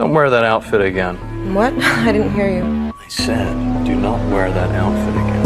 Don't wear that outfit again. What? I didn't hear you. I said, do not wear that outfit again.